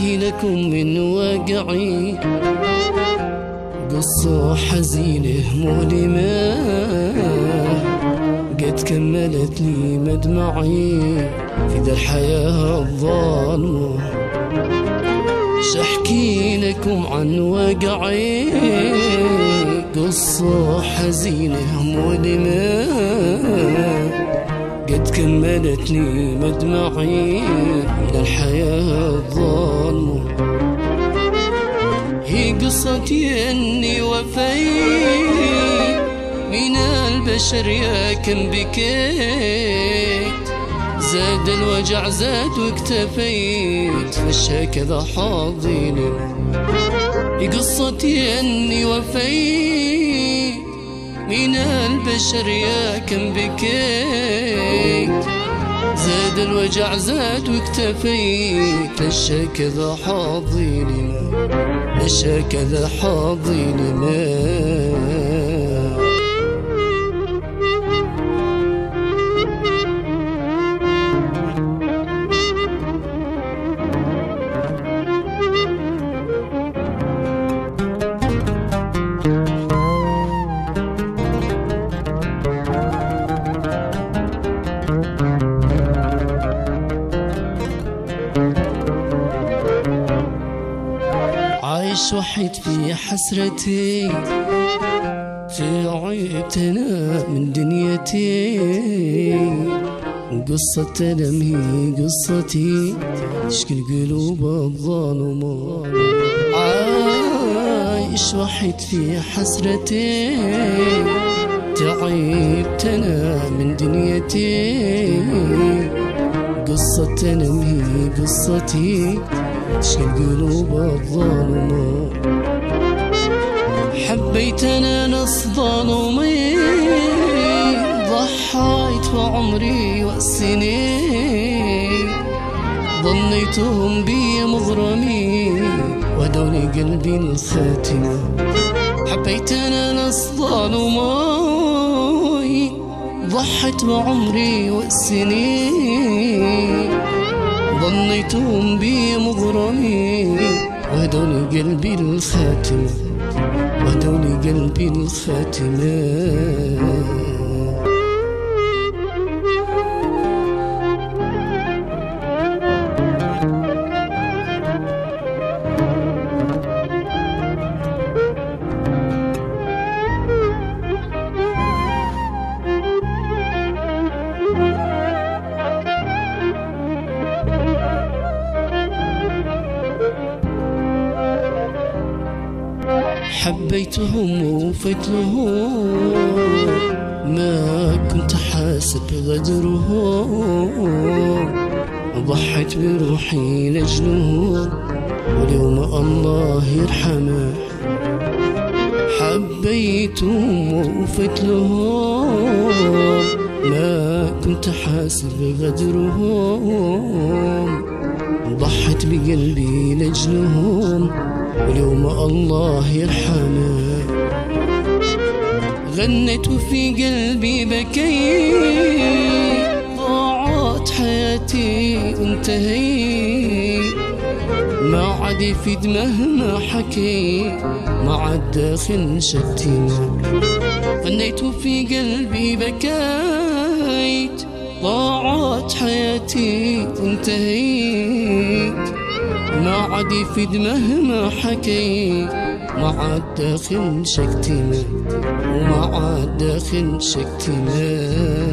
لكم من واقعي. قصة حزينة مؤلمة. قد كملت لي مدمعي. في ذا الحياة الظالمة. شحكي لكم عن واقعي. قصة حزينة مؤلمة. كملتني مدمعي من الحياة الظالمة هي قصتي إني وفيت من البشر يا كم بكيت. زاد الوجع زاد واكتفيت فالشكذا حاضي هي قصتي إني وفيت من البشر يا كم بكيت. زاد الوجع زاد واكتفيت. للشك ذا حاضي لما للشك ذا حاضي لما عايش وحيد في حسرتي تعبت أنا من دنيتي. قصة ألمي قصتي تشكي القلوب الظالمة عايش وحيد في حسرتي تعبت أنا من دنيتي. قصة ألمي قصتي. تشكي القلوب الظالمة. حبيت أنا نص ظلمي ضحيت بعمري والسنين ظنيتهم بي مغرمين ودوني قلبي الخاتمة. حبيت أنا نص ظلمي ضحيت بعمري والسنين ظنيتهم بي مغرمين. وهدوني قلبي الخاتمة وهدوني قلبي الخاتمة. حبيتهم ووفيت لهم ما كنت حاسب غدرهم. ضحيت بروحي لأجلهم واليوم الله يرحمه. حبيتهم ووفيت لهم ما كنت حاسب غدرهم. ضحت بقلبي لأجلهم واليوم الله يرحمه. غنيت وفي قلبي بكيت ضاعت حياتي وانتهيت. ما عاد يفيد مهما حكيت ما عاد داخل شتينا. غنيت وفي قلبي بكيت ضاعت حياتي وانتهيت. ما عاد يفيد مهما حكيت. ما عاد داخل شكتنا وما عاد داخل شكتنا.